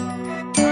Música